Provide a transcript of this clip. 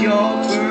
your turn.